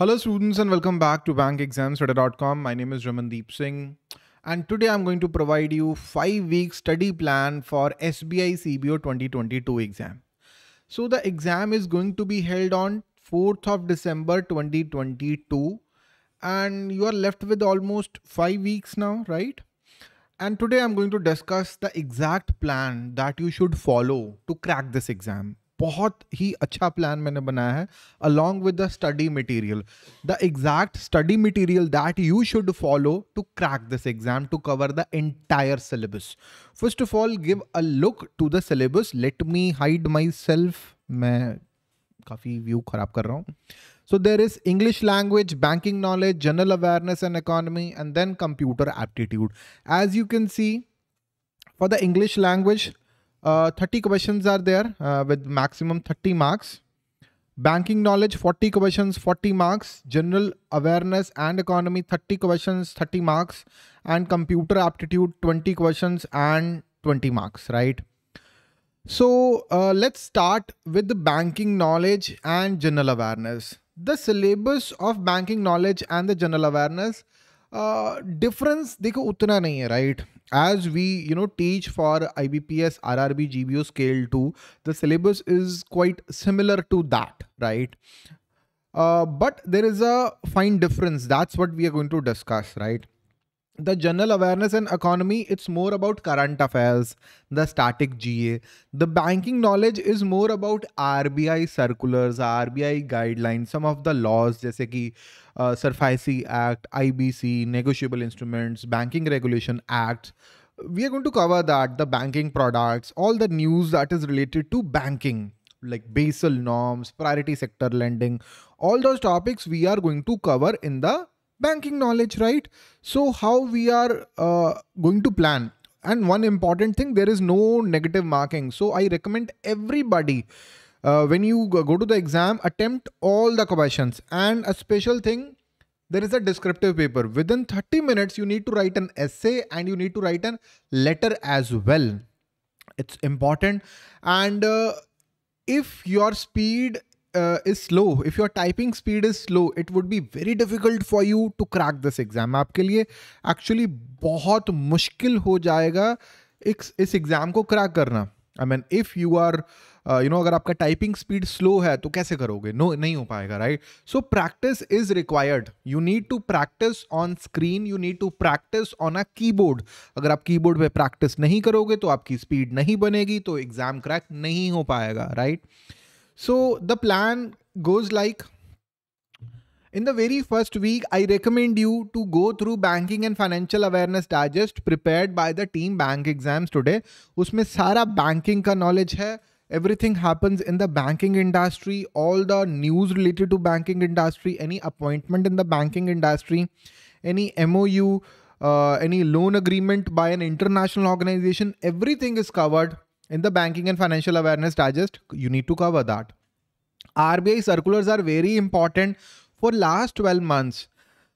Hello students and welcome back to bankexamstoday.com. My name is Ramandeep Singh and today I'm going to provide you 5 week study plan for SBI CBO 2022 exam. So the exam is going to be held on 4th of December 2022 and you are left with almost 5 weeks now, right? And today I'm going to discuss the exact plan that you should follow to crack this exam. बहुत ही अच्छा plan मैंने बनाया है along with the study material the exact study material that you should follow to crack this exam to cover the entire syllabus first of all give a look to the syllabus let me hide myself मैं काफ़ी view खराब कर रहा हूँ. So there is English language banking knowledge general awareness and economy and then computer aptitude as you can see for the English language 30 questions are there uh, with maximum 30 marks. Banking knowledge, 40 questions, 40 marks. General awareness and economy, 30 questions, 30 marks. And computer aptitude, 20 questions and 20 marks, right? So uh, let's start with the banking knowledge and general awareness. The syllabus of banking knowledge and the general awareness uh, difference देखो उतना नहीं है right as we you know teach for IBPS, RRB, GBO scale 2, the syllabus is quite similar to that, right? Uh, but there is a fine difference. That's what we are going to discuss, right? the general awareness and economy it's more about current affairs the static ga the banking knowledge is more about rbi circulars rbi guidelines some of the laws jaise ki SARFAESI act ibc negotiable instruments banking regulation act. We are going to cover that the banking products all the news that is related to banking like Basel norms priority sector lending all those topics we are going to cover in the banking knowledge, right? So how we are uh, going to plan. And one important thing, there is no negative marking. So I recommend everybody uh, when you go to the exam, attempt all the questions. And a special thing, there is a descriptive paper. Within 30 minutes, you need to write an essay and you need to write a letter as well. It's important. And uh, if your speed uh, is slow, if your typing speed is slow, it would be very difficult for you to crack this exam. आपके लिए actually बहुत मुश्किल हो जाएगा इस इस exam को crack करना. I mean if you are you know अगर आपका टाइपिंग स्पीड स्लो है तो कैसे करोगे? नो no, नहीं हो पाएगा right so practice is required you need to practice on screen you need to practice on a keyboard अगर आप कीबोर्ड पे प्रैक्टिस नहीं करोगे तो आपकी स्पीड नहीं बनेगी तो एग्ज़ाम क्रैक नहीं हो पाएगा right so the plan goes like In the very first week, I recommend you to go through banking and financial awareness digest prepared by the team bank exams today. उसमें सारा banking का knowledge है. Everything happens in the banking industry, all the news related to banking industry, any appointment in the banking industry, any MOU, uh, any loan agreement by an international organization, everything is covered in the banking and financial awareness digest. You need to cover that. RBI circulars are very important for last 12 months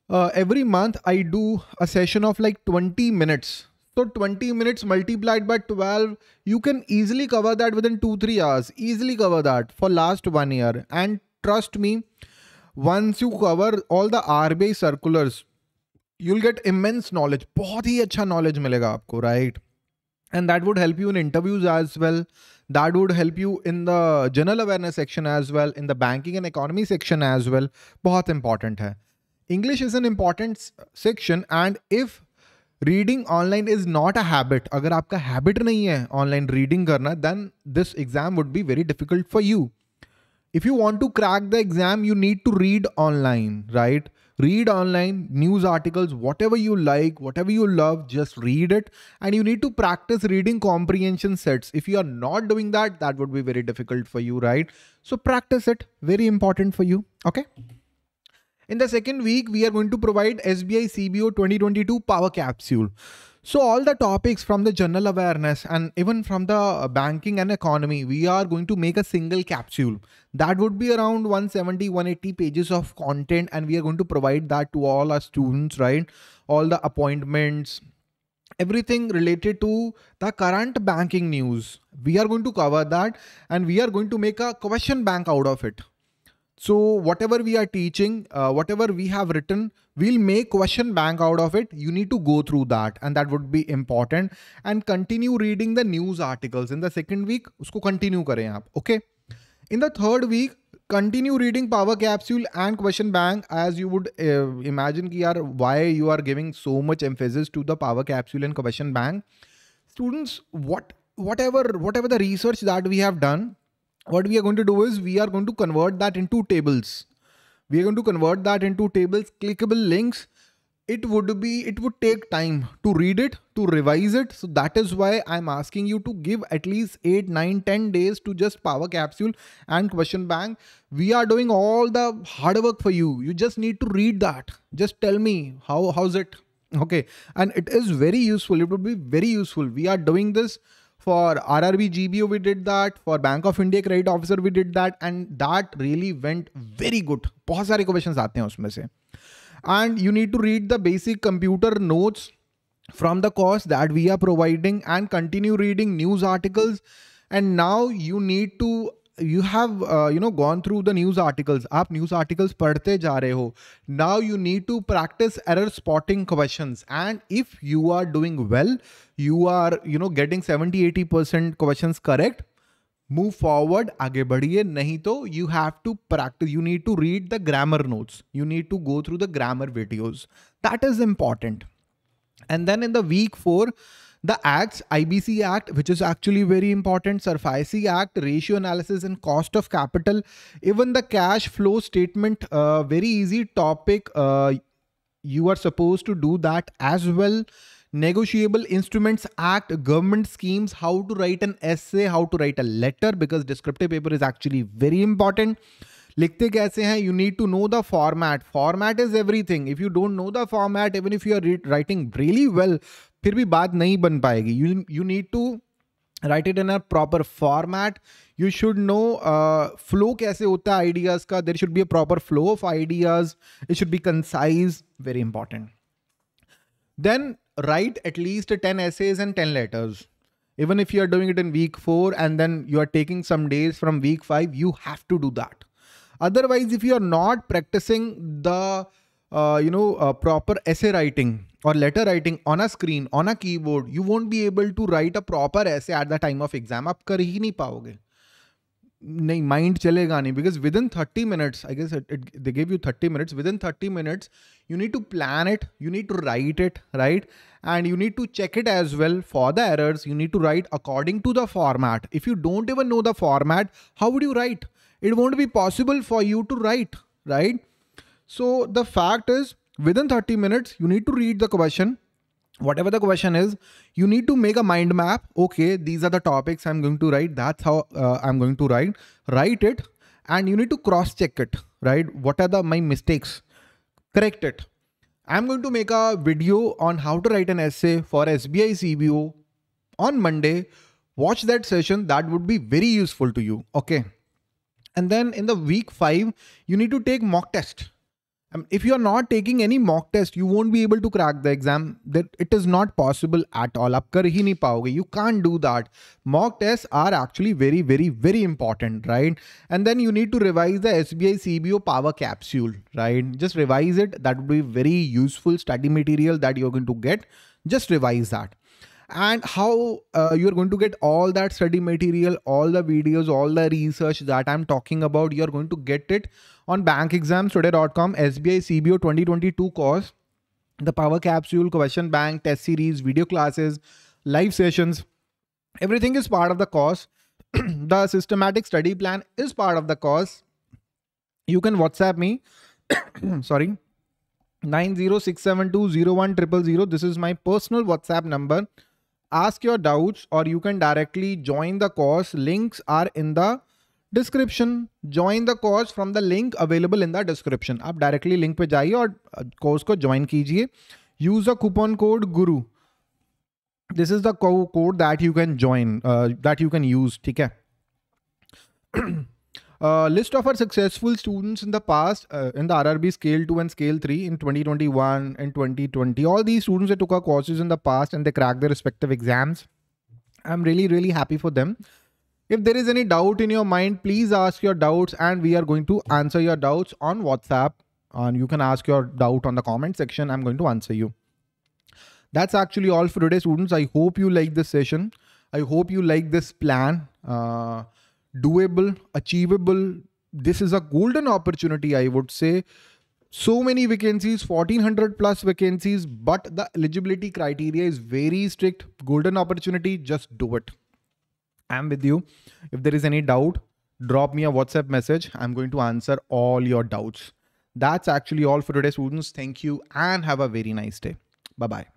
uh, every month i do a session of like 20 minutes so 20 minutes multiplied by 12 you can easily cover that within 2 3 hours easily cover that for last one year and trust me once you cover all the RBI circulars you'll get immense knowledge बहुत ही अच्छा knowledge मिलेगा आपको right and that would help you in interviews as well that would help you in the general awareness section as well in the banking and economy section as well बहुत important है English is an important section and if reading online is not a habit अगर आपका habit नहीं है online reading करना then this exam would be very difficult for you if you want to crack the exam you need to read online right read online news articles whatever you like whatever you love just read it. And you need to practice reading comprehension sets. If you are not doing that that would be very difficult for you right? So practice it. Very important for you. Okay? In the second week we are going to provide sbi cbo 2022 power capsule so all the topics from the general awareness and even from the uh, banking and economy, we are going to make a single capsule that would be around 170, 180 pages of content. And we are going to provide that to all our students, right? All the appointments, everything related to the current banking news. We are going to cover that and we are going to make a question bank out of it. So whatever we are teaching, uh, whatever we have written, we'll make question bank out of it. You need to go through that and that would be important and continue reading the news articles. In the second week, usko continue kare aap, okay? In the third week, continue reading power capsule and question bank as you would uh, imagine ki yaar, why you are giving so much emphasis to the power capsule and question bank. Students, what whatever whatever the research that we have done, what we are going to do is we are going to convert that into tables. We are going to convert that into tables, clickable links. It would be, it would take time to read it, to revise it. So that is why I'm asking you to give at least 8, 9, 10 days to just power capsule and question bank. We are doing all the hard work for you. You just need to read that. Just tell me how, how's it? Okay. And it is very useful. It would be very useful. We are doing this for RRB GBO, we did that. For Bank of India Credit Officer, we did that. And that really went very good. बहुत सारे questions आते हैं उसमें से. And you need to read the basic computer notes from the course that we are providing and continue reading news articles. And now you need to you have uh, you know gone through the news articles आप news articles पढ़ते जा रहे हो now you need to practice error spotting questions and if you are doing well you are you know getting 70 80 percent questions correct move forward आगे बढ़िए नहीं तो you have to practice you need to read the grammar notes you need to go through the grammar videos that is important and then in the week 4 the acts, IBC Act, which is actually very important, SARFAESI Act, ratio analysis and cost of capital, even the cash flow statement, uh, very easy topic. Uh, you are supposed to do that as well. Negotiable Instruments Act, government schemes, how to write an essay, how to write a letter because descriptive paper is actually very important. लिखते कैसे हैं you need to know the format format is everything if you don't know the format even if you are writing really well फिर भी बात नहीं बन पाएगी। You you need to write it in a proper format you should know flow कैसे होता है ideas का। There should be a proper flow of ideas it should be concise very important then write at least ten essays and ten letters even if you are doing it in week four and then you are taking some days from week five you have to do that otherwise if you are not practising the you know proper essay writing or letter writing on a screen on a keyboard you won't be able to write a proper essay at the time of exam आप कर ही नहीं पाओगे नहीं mind चलेगा नहीं because within thirty minutes I guess they give you thirty minutes within thirty minutes you need to plan it you need to write it right and you need to check it as well for the errors you need to write according to the format if you don't even know the format how would you write it won't be possible for you to write right so the fact is within 30 minutes, you need to read the question. Whatever the question is, you need to make a mind map. Okay, these are the topics I'm going to write. That's how uh, I'm going to write. Write it and you need to cross check it, right? What are the my mistakes? Correct it. I'm going to make a video on how to write an essay for SBI CBO on Monday. Watch that session. That would be very useful to you. Okay. And then in the week five, you need to take mock test if you're not taking any mock test, you won't be able to crack the exam. That it is not possible at all. आप कर ही नहीं पाओगे. You can't do that. Mock tests are actually very, very, very important, right? And then you need to revise the SBI CBO power capsule, right? Just revise it. That would be very useful study material that you're going to get. Just revise that and how uh, you're going to get all that study material, all the videos, all the research that I'm talking about. You're going to get it on bankexamstoday.com SBI CBO 2022 course. The power capsule, question bank, test series, video classes, live sessions. Everything is part of the course. the systematic study plan is part of the course. You can WhatsApp me. Sorry. 906720100. This is my personal WhatsApp number ask your doubts or you can directly join the course. Links are in the description join the course from the link available in the description आप directly link पे जाइए और course को join कीजिए. Use a coupon code Guru this is the code that you can join that you can use ठीक है? Uh, list of our successful students in the past uh, in the RRB scale 2 and scale 3 in 2021 and 2020. All these students that took our courses in the past and they cracked their respective exams. I'm really, really happy for them. If there is any doubt in your mind, please ask your doubts and we are going to answer your doubts on WhatsApp. And you can ask your doubt on the comment section. I'm going to answer you. That's actually all for today, students. I hope you like this session. I hope you like this plan. Uh, doable, achievable. This is a golden opportunity, I would say. So many vacancies, 1400 plus vacancies, but the eligibility criteria is very strict. Golden opportunity, just do it. I'm with you. If there is any doubt, drop me a WhatsApp message. I'm going to answer all your doubts. That's actually all for today, students. Thank you and have a very nice day. Bye bye.